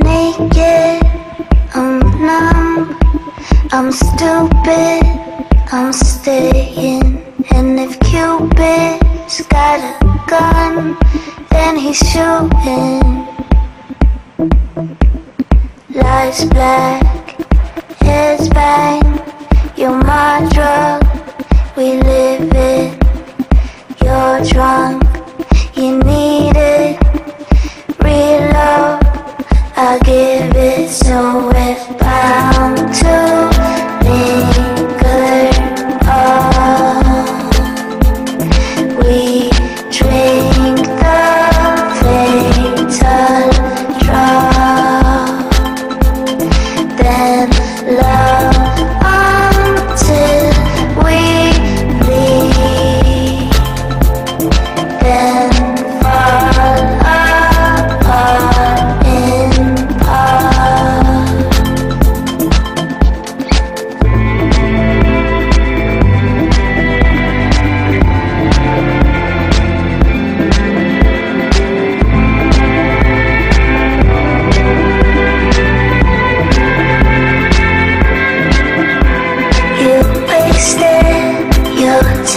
naked, I'm numb, I'm stupid, I'm staying. And if Cupid's got a gun, then he's shooting. Lights black, heads bang, you're my drug, we live it, you're drunk.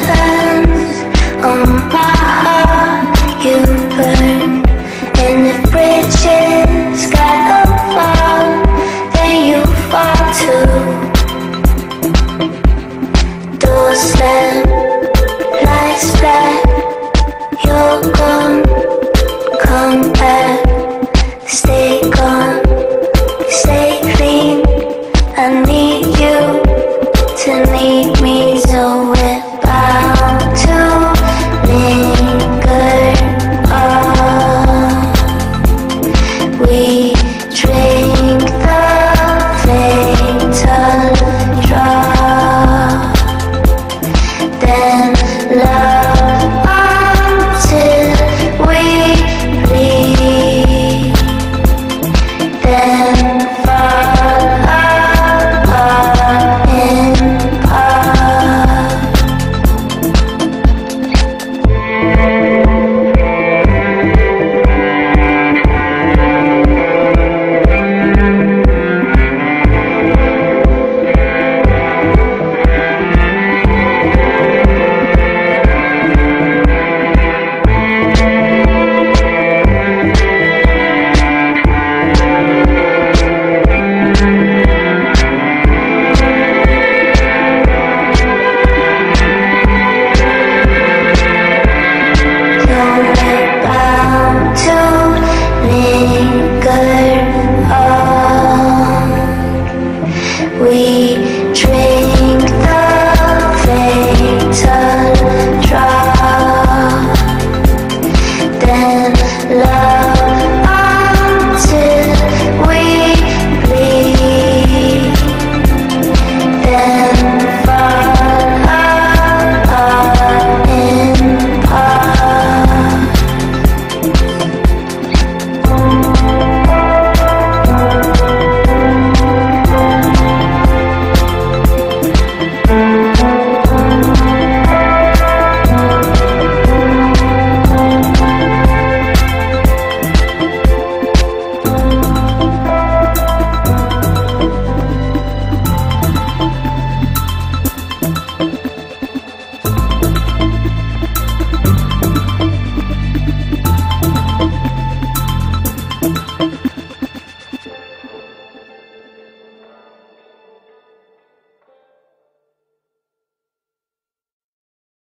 stands on my